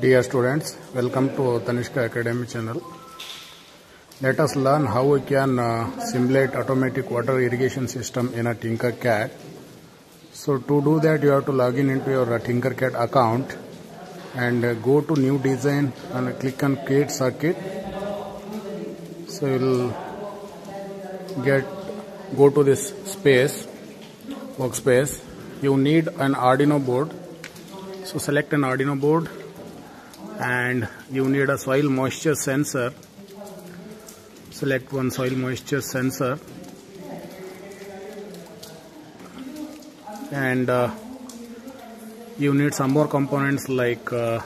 Dear students, welcome to Tanishka Academy channel. Let us learn how we can uh, simulate automatic water irrigation system in a Tinkercad. So to do that you have to log in into your uh, Tinkercad account and uh, go to new design and click on create circuit. So you will get go to this space workspace. You need an Arduino board. So select an Arduino board and you need a soil moisture sensor. Select one soil moisture sensor. And uh, you need some more components like uh,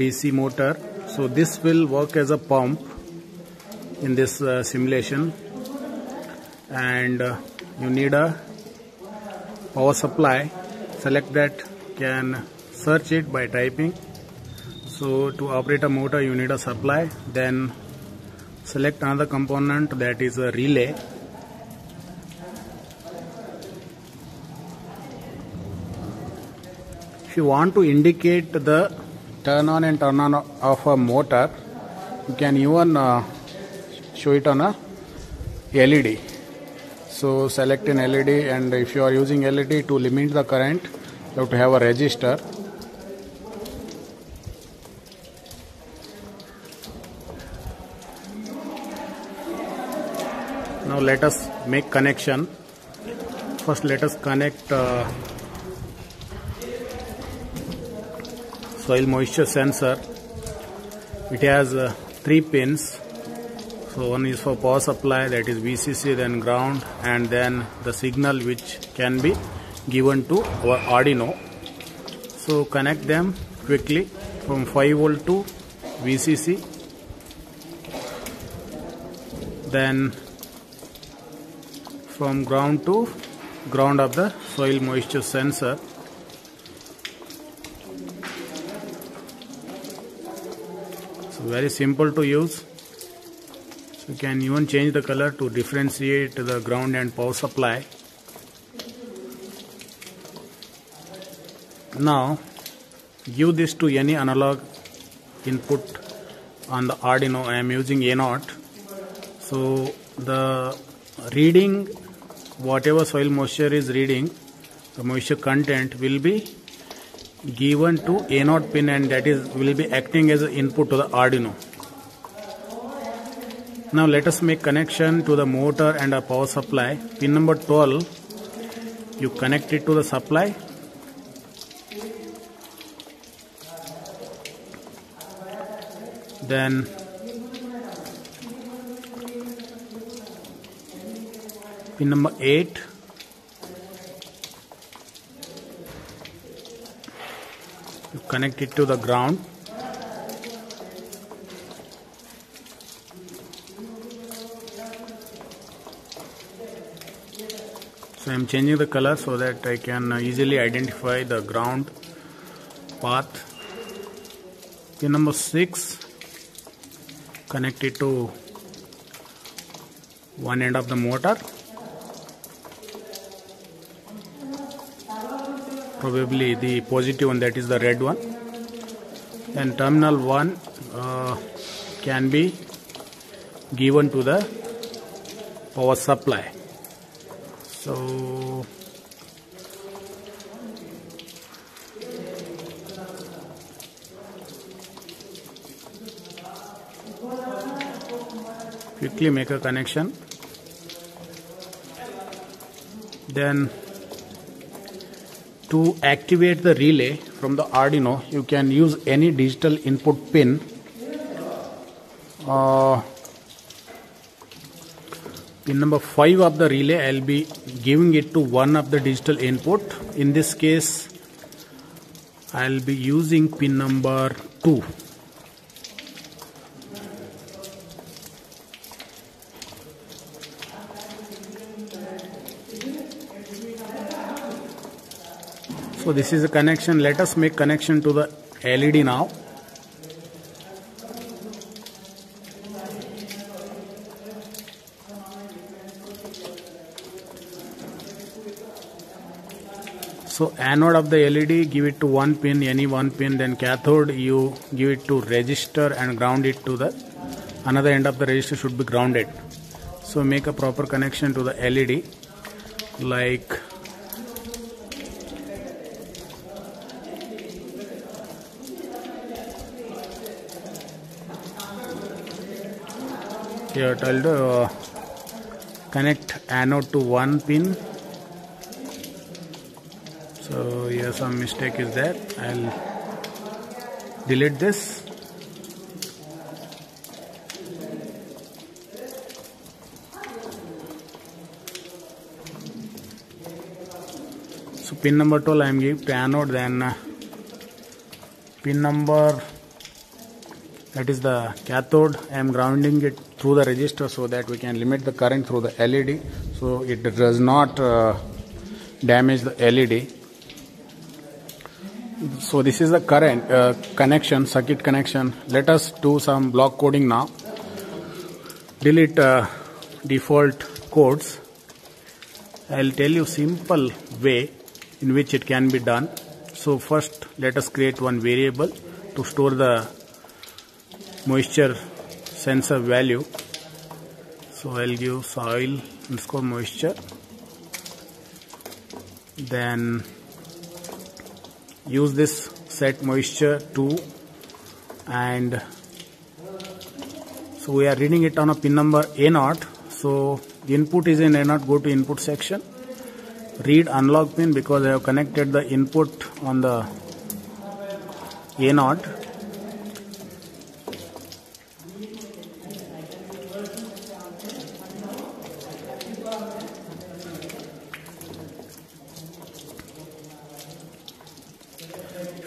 DC motor. So this will work as a pump in this uh, simulation. And uh, you need a power supply. Select that can search it by typing. So to operate a motor you need a supply. Then select another component that is a relay. If you want to indicate the turn on and turn on of a motor you can even uh, show it on a LED so select an LED and if you are using LED to limit the current you have to have a resistor now let us make connection. First let us connect uh, soil moisture sensor. It has uh, three pins. So one is for power supply that is VCC then ground and then the signal which can be given to our Arduino. So connect them quickly from 5 volt to VCC then from ground to ground of the soil moisture sensor. So very simple to use. So you can even change the color to differentiate the ground and power supply. Now give this to any analog input on the Arduino. I am using A0 so the reading whatever soil moisture is reading the moisture content will be given to A0 pin and that is will be acting as an input to the Arduino. Now let us make connection to the motor and a power supply. Pin number 12 you connect it to the supply. Then pin number 8 you connect it to the ground. So I am changing the color so that I can easily identify the ground path. Pin number 6 connect it to one end of the motor probably the positive one that is the red one. And terminal 1 uh, can be given to the power supply. So quickly make a connection. Then to activate the relay from the Arduino you can use any digital input pin. Uh, pin number 5 of the relay I'll be giving it to one of the digital input. In this case I'll be using pin number 2 so this is a connection let us make connection to the LED now So anode of the LED give it to one pin, any one pin, then cathode you give it to resistor and ground it to the another end of the resistor should be grounded. So make a proper connection to the LED like here told uh, connect anode to one pin. So here some mistake is there. I'll delete this. So pin number 12 I am giving to anode then uh, pin number that is the cathode. I am grounding it through the resistor so that we can limit the current through the LED so it does not uh, damage the LED so this is the current uh, connection circuit connection. Let us do some block coding now. Delete uh, default codes. I'll tell you simple way in which it can be done. So first let us create one variable to store the moisture sensor value so I'll give soil underscore moisture. Then use this set moisture to and so we are reading it on a pin number A0 so input is in A0 go to input section. Read analog pin because I have connected the input on the A0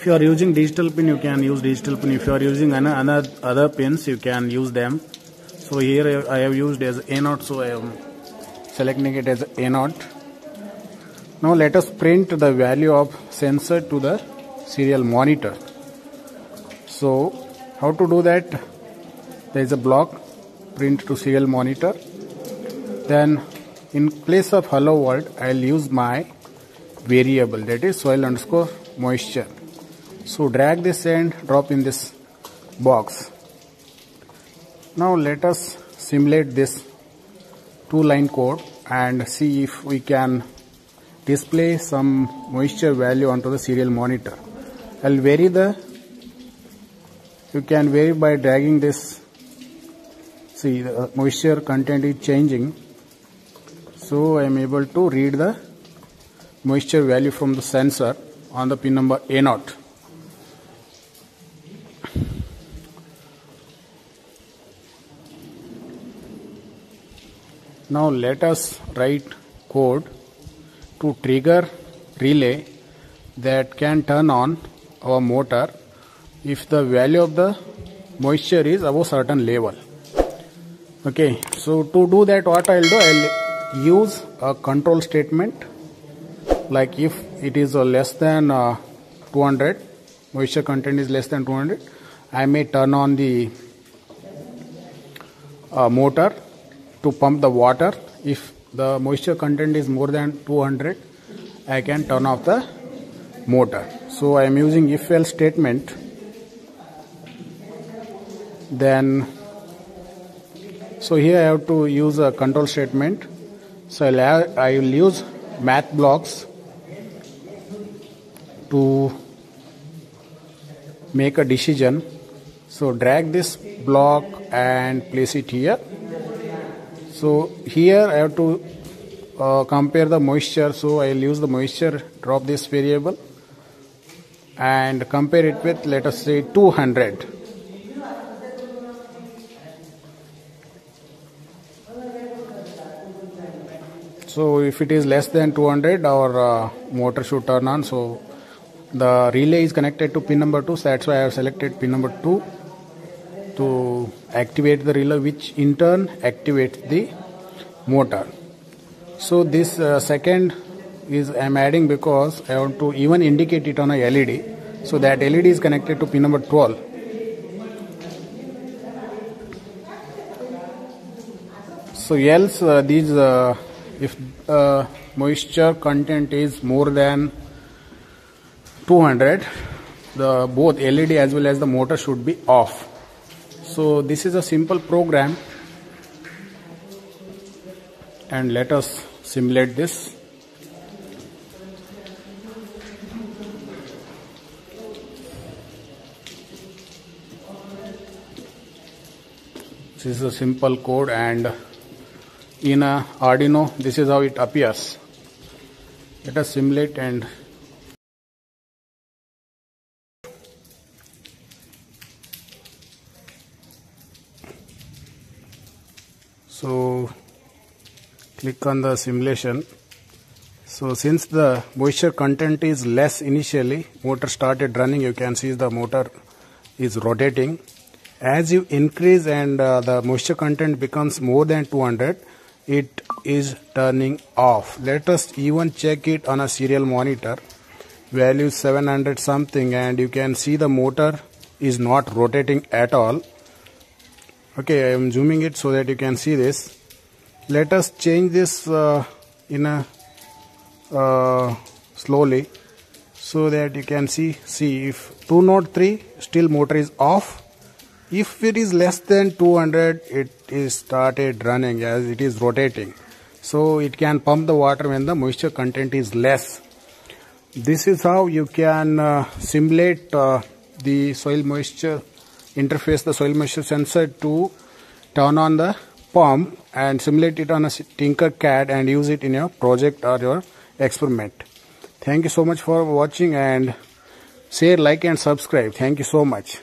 you are using digital pin you can use digital pin. If you are using another other pins you can use them. So here I have used as A0 so I am selecting it as A0 now let us print the value of sensor to the serial monitor. So how to do that? There is a block print to serial monitor. Then in place of hello world I'll use my variable that is soil underscore moisture so drag this and drop in this box. Now let us simulate this two line code and see if we can display some moisture value onto the serial monitor. I'll vary the you can vary by dragging this. See the uh, moisture content is changing. So I am able to read the moisture value from the sensor on the pin number A0 Now let us write code to trigger relay that can turn on our motor if the value of the moisture is above certain level. Okay, so to do that what I'll do, I'll use a control statement like if it is a less than uh, 200, moisture content is less than 200, I may turn on the uh, motor to pump the water. If the moisture content is more than 200 I can turn off the motor. So I am using if else statement. Then so here I have to use a control statement. So I'll have, I will use math blocks to make a decision. So drag this block and place it here so here I have to uh, compare the moisture. So I'll use the moisture drop this variable and compare it with let us say 200 so if it is less than 200 our uh, motor should turn on. So the relay is connected to pin number 2 so that's why I have selected pin number 2 to activate the relay which in turn activates the motor. So this uh, second is I am adding because I want to even indicate it on a LED so that LED is connected to pin number 12 so else uh, these uh, if uh, moisture content is more than 200 the both LED as well as the motor should be off so this is a simple program. And let us simulate this. This is a simple code and in a Arduino this is how it appears. Let us simulate and so click on the simulation. So since the moisture content is less initially motor started running you can see the motor is rotating. As you increase and uh, the moisture content becomes more than 200 it is turning off. Let us even check it on a serial monitor. Value 700 something and you can see the motor is not rotating at all okay I am zooming it so that you can see this. Let us change this uh, in a uh, slowly so that you can see see if 203 still motor is off. If it is less than 200 it is started running as it is rotating. So it can pump the water when the moisture content is less. This is how you can uh, simulate uh, the soil moisture interface the soil moisture sensor to turn on the pump and simulate it on a Tinkercad and use it in your project or your experiment. Thank you so much for watching and share, like and subscribe. Thank you so much.